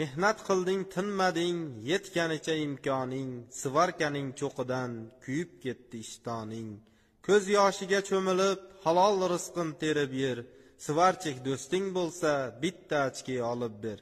mehnat qilding tinmading yetganicha imkoning sivarkaning cho'qidan kuyib ketdi ishtoning. Ko'z yoshiga cho'milib halol rizqin terib yer. Sivarchik do'sting bo'lsa bitta ochki olib ber.